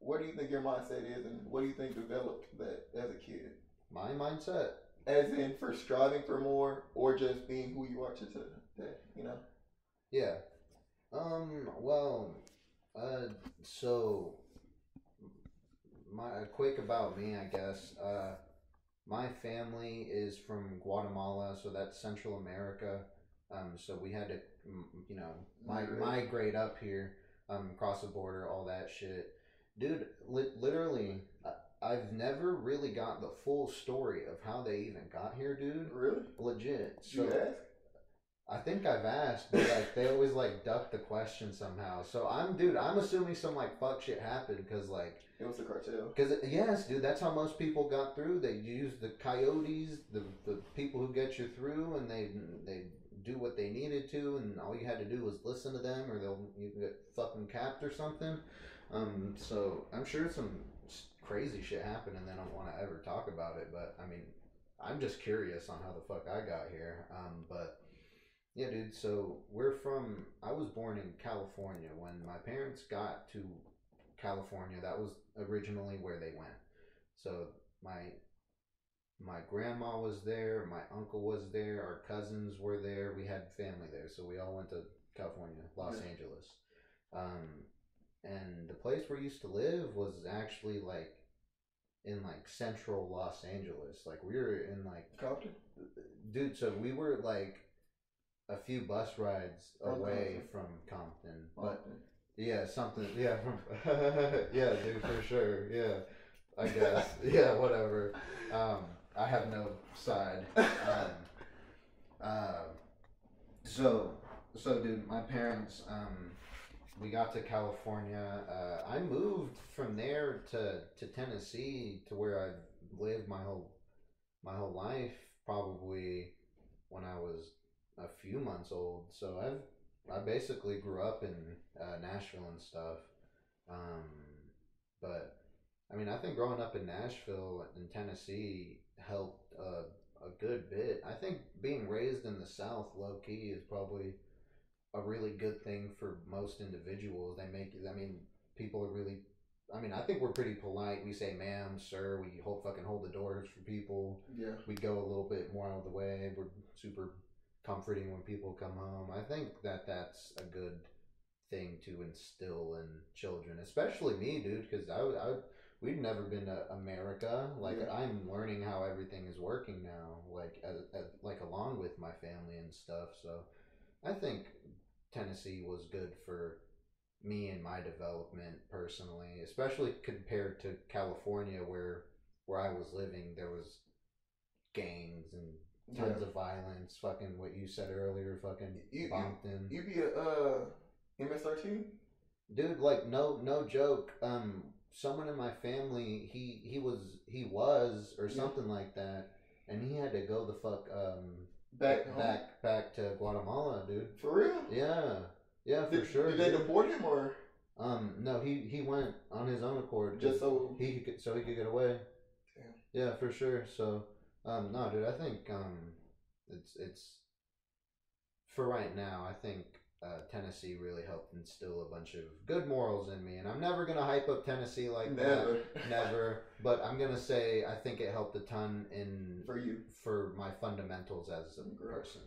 Where do you think your mindset is, and what do you think developed that as a kid? My mindset. As in for striving for more, or just being who you are to today. You know. Yeah. Um. Well. Uh. So. My quick about me, I guess. Uh. My family is from Guatemala, so that's Central America. Um. So we had to, you know, mi- Migrate. up here. Um. Cross the border, all that shit. Dude, li- literally, I've never really got the full story of how they even got here, dude. Really? Legit. Did you ask? I think I've asked, but like they always like duck the question somehow. So I'm, dude, I'm assuming some like fuck shit happened because like, It was the cartel. because uh, yes, dude, that's how most people got through. They use the coyotes, the the people who get you through, and they they do what they needed to, and all you had to do was listen to them, or they'll you get fucking capped or something. Um, so I'm sure some crazy shit happened, and they don't want to ever talk about it. But I mean, I'm just curious on how the fuck I got here. Um, but yeah, dude. So we're from. I was born in California. When my parents got to California, that was originally where they went. So my my grandma was there. My uncle was there. Our cousins were there. We had family there, so we all went to California, Los Yeah. Angeles. Um, and the place we used to live was actually like in like central Los Angeles. Like we were in like Compton? dude so we were like a few bus rides From away Compton. from compton but yeah something yeah from yeah dude for sure yeah i guess yeah whatever um i have no side um uh, so so dude my parents um we got to california uh, i moved from there to to tennessee to where i lived my whole my whole life probably when I was a few months old. So I've I basically grew up in uh, Nashville and stuff. Um, but I mean, I think growing up in Nashville and Tennessee helped uh, a good bit. I think being raised in the South, low key, is probably a really good thing for most individuals. They make I mean, people are really. I mean, I think we're pretty polite. We say "ma'am," "sir." We hold fucking hold the doors for people Yeah. we go a little bit more out of the way. We're super comforting when people come home. I think that that's a good thing to instill in children, especially me, dude, because I, I we've never been to America. Like Yeah. I'm learning how everything is working now, like as, as, like along with my family and stuff. So I think Tennessee was good for me and my development personally, especially compared to California where where I was living there was gangs and tons Yeah. of violence, fucking what you said earlier, fucking You- you- Bompton. You be a uh, MS-13? Dude, like no no joke. Um someone in my family, he he was he was or Yeah. something like that, and he had to go the fuck um Back home? back back to Guatemala, dude. For real? Yeah. Yeah, for Did, sure. did they deport him or Um, no, he he went on his own accord. just so? he could so he could get away. Damn. Yeah, for sure. So, um, no, dude, I think um, it's it's for right now. I think uh, Tennessee really helped instill a bunch of good morals in me, and I'm never gonna hype up Tennessee like Never. that. Never. But I'm gonna say I think it helped a ton in For you. for my fundamentals as a person.